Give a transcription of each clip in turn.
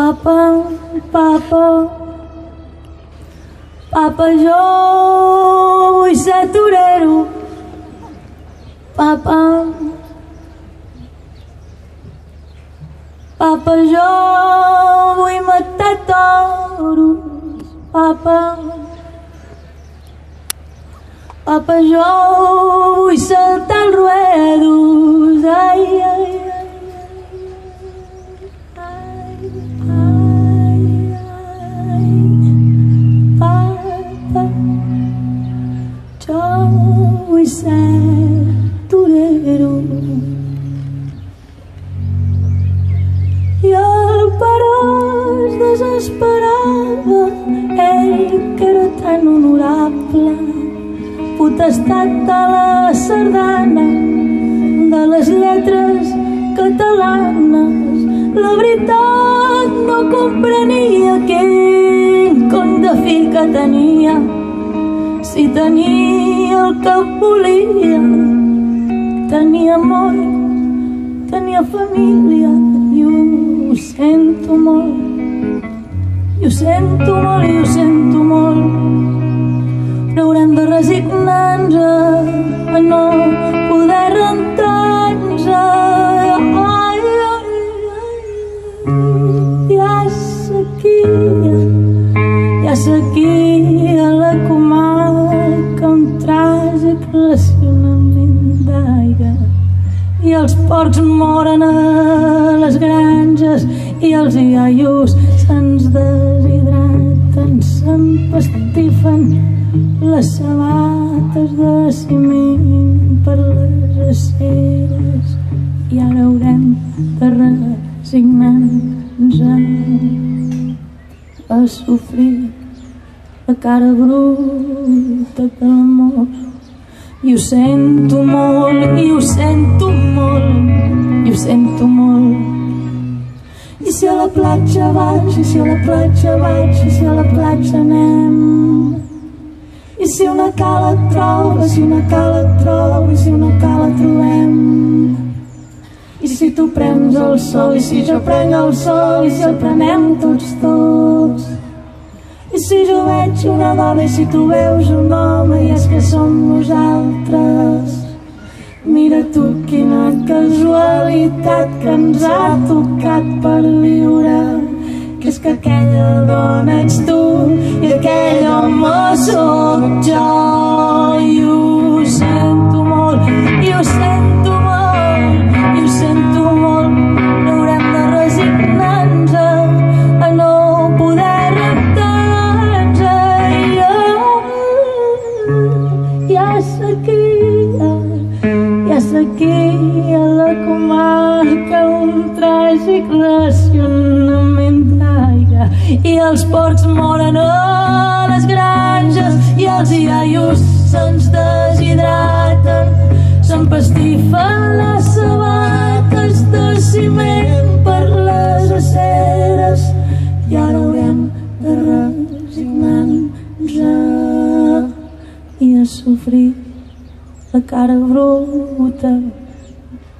Papa, Papa, Papa José Tureiro, Papa, Papa João e Matadouros, Papa, Papa João e Santa Ruedos, ai. Jo vull ser torero. I el però es desesperava, ell que era tan honorable, potestat de la sardana, de les lletres catalanes. La veritat no comprenia quin cony de que tenia, si tenia el que volia, tenia amor, tenia família, i ho sento molt, i ho sento molt, i ho sento molt, però haurem de resignar-nos a no poder rentar-nos. Ai, ai, ai, ja seguia, ja seguia porcs moren a les granges i els iaios se'ns deshidraten, s'empastifen les sabates de ciment per les aceres. I ara haurem de resignar-nos a, a sofrir la cara bruta de l'amor i ho sento molt, i ho sento molt, i ho sento molt. I si a la platja vaig, i si a la platja vaig, i si a la platja anem. I si una cala et troba, si una cala et troba, i si una cala trobem. I si tu prens el sol, i si jo prenc el sol, i si el prenem tots dos. Si jo veig una dona i si tu veus un home i és que som nosaltres. Mira tu quina casualitat que ens ha tocat per viure. Que és que aquella dona ets tu i aquell home sóc jo. I ho sento i els porcs moren a les granges i els iaios se'ns deshidraten. S'empastifen les sabates de ciment per les aceres. I ara haurem de resignar-nos i a sofrir la cara bruta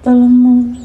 de l'amor